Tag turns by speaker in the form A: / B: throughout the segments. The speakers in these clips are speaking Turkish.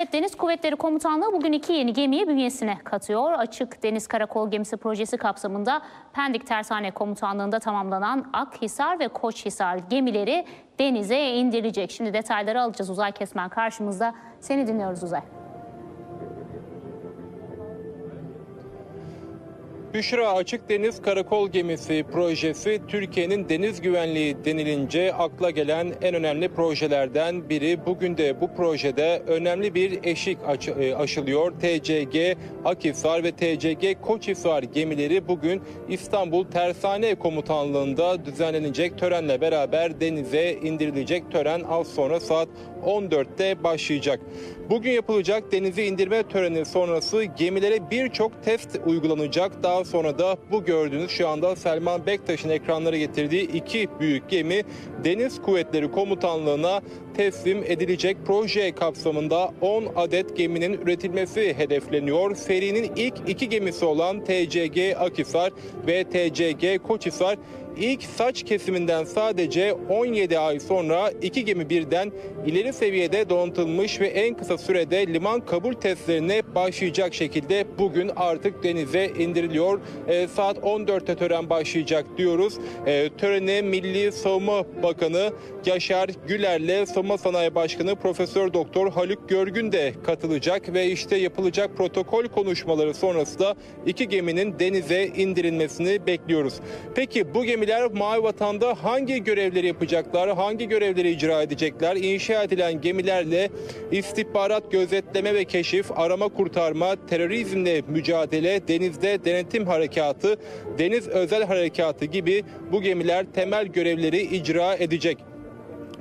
A: Deniz Kuvvetleri Komutanlığı bugün iki yeni gemiyi bünyesine katıyor. Açık Deniz Karakol Gemisi projesi kapsamında Pendik Tersane Komutanlığı'nda tamamlanan Akhisar ve Koçhisar gemileri denize indirilecek. Şimdi detayları alacağız. Uzay Kesmen karşımızda. Seni dinliyoruz Uzay.
B: Büşra Açık Deniz Karakol Gemisi projesi Türkiye'nin deniz güvenliği denilince akla gelen en önemli projelerden biri. Bugün de bu projede önemli bir eşik aç- e, aşılıyor. TCG Akhisar ve TCG Koçhisar gemileri bugün İstanbul Tersane Komutanlığı'nda düzenlenecek törenle beraber denize indirilecek. Tören az sonra saat 14'te başlayacak. Bugün yapılacak denize indirme töreni sonrası gemilere birçok test uygulanacak. Daha sonra da bu gördüğünüz şu anda Selman Bektaş'ın ekranlara getirdiği iki büyük gemi Deniz Kuvvetleri Komutanlığı'na teslim edilecek. Proje kapsamında 10 adet geminin üretilmesi hedefleniyor. Serinin ilk iki gemisi olan TCG Akhisar ve TCG Koçhisar İlk saç kesiminden sadece 17 ay sonra iki gemi birden ileri seviyede donatılmış ve en kısa sürede liman kabul testlerine başlayacak şekilde bugün artık denize indiriliyor. E, saat 14'te tören başlayacak diyoruz. E, törene Milli Savunma Bakanı Yaşar Güler'le Savunma Sanayi Başkanı Profesör Doktor Haluk Görgün de katılacak ve işte yapılacak protokol konuşmaları sonrasında iki geminin denize indirilmesini bekliyoruz. Peki bu gemiler Mavi Vatan'da hangi görevleri yapacaklar, hangi görevleri icra edecekler? İnşa edilen gemilerle istihbarat, gözetleme ve keşif, arama kurtarma, terörizmle mücadele, denizde denetim harekatı, deniz özel harekatı gibi bu gemiler temel görevleri icra edecek.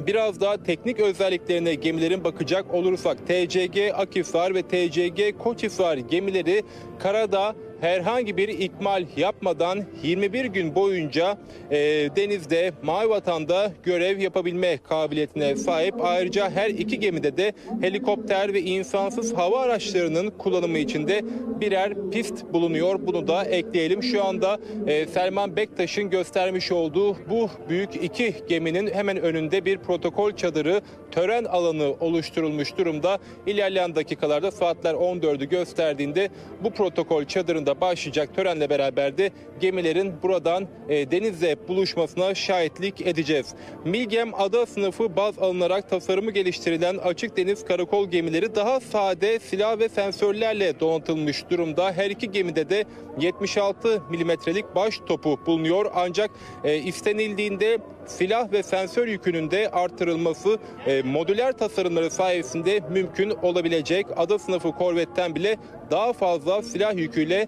B: Biraz daha teknik özelliklerine gemilerin bakacak olursak TCG Akhisar ve TCG Koçhisar gemileri karada herhangi bir ikmal yapmadan 21 gün boyunca e, denizde Mavi Vatan'da görev yapabilme kabiliyetine sahip. Ayrıca her iki gemide de helikopter ve insansız hava araçlarının kullanımı içinde birer pist bulunuyor. Bunu da ekleyelim. Şu anda e, Selman Bektaş'ın göstermiş olduğu bu büyük iki geminin hemen önünde bir protokol çadırı tören alanı oluşturulmuş durumda. İlerleyen dakikalarda saatler 14'ü gösterdiğinde bu protokol çadırında başlayacak törenle beraber de gemilerin buradan e, denizle buluşmasına şahitlik edeceğiz. Milgem ada sınıfı baz alınarak tasarımı geliştirilen açık deniz karakol gemileri daha sade silah ve sensörlerle donatılmış durumda. Her iki gemide de 76 milimetrelik baş topu bulunuyor. Ancak e, istenildiğinde silah ve sensör yükünün de artırılması e, modüler tasarımları sayesinde mümkün olabilecek. Ada sınıfı korvetten bile daha fazla silah yüküyle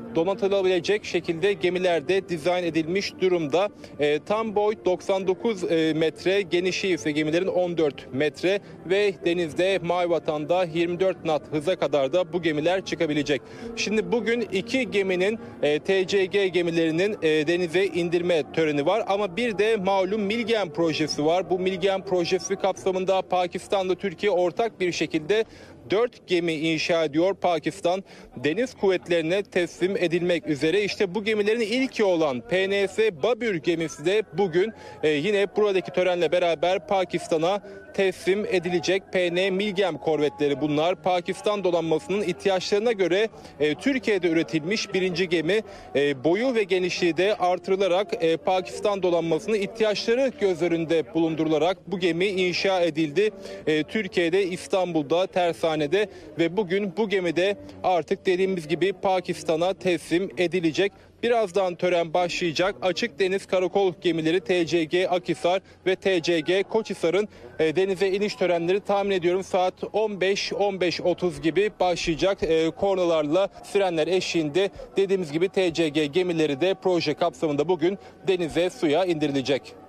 B: donatılabilecek şekilde gemilerde dizayn edilmiş durumda. E, tam boy 99 e, metre, genişliği ise gemilerin 14 metre ve denizde Mavi Vatan'da 24 knot hıza kadar da bu gemiler çıkabilecek. Şimdi bugün iki geminin e, TCG gemilerinin e, denize indirme töreni var ama bir de malum Milgen projesi var. Bu Milgen projesi kapsamında Pakistan'la Türkiye ortak bir şekilde 4 gemi inşa ediyor Pakistan deniz kuvvetlerine teslim edilmek üzere. İşte bu gemilerin ilki olan PNS Babür gemisi de bugün e, yine buradaki törenle beraber Pakistan'a teslim edilecek PN Milgem korvetleri bunlar. Pakistan donanmasının ihtiyaçlarına göre e, Türkiye'de üretilmiş birinci gemi e, boyu ve genişliği de artırılarak e, Pakistan donanmasının ihtiyaçları göz önünde bulundurularak bu gemi inşa edildi. E, Türkiye'de İstanbul'da tersanede ve bugün bu gemide artık dediğimiz gibi Pakistan'a teslim edilecek. Birazdan tören başlayacak. Açık deniz karakol gemileri TCG Akhisar ve TCG Koçhisar'ın e, denize iniş törenleri tahmin ediyorum saat 15-15.30 gibi başlayacak. E, kornalarla sirenler eşliğinde dediğimiz gibi TCG gemileri de proje kapsamında bugün denize suya indirilecek.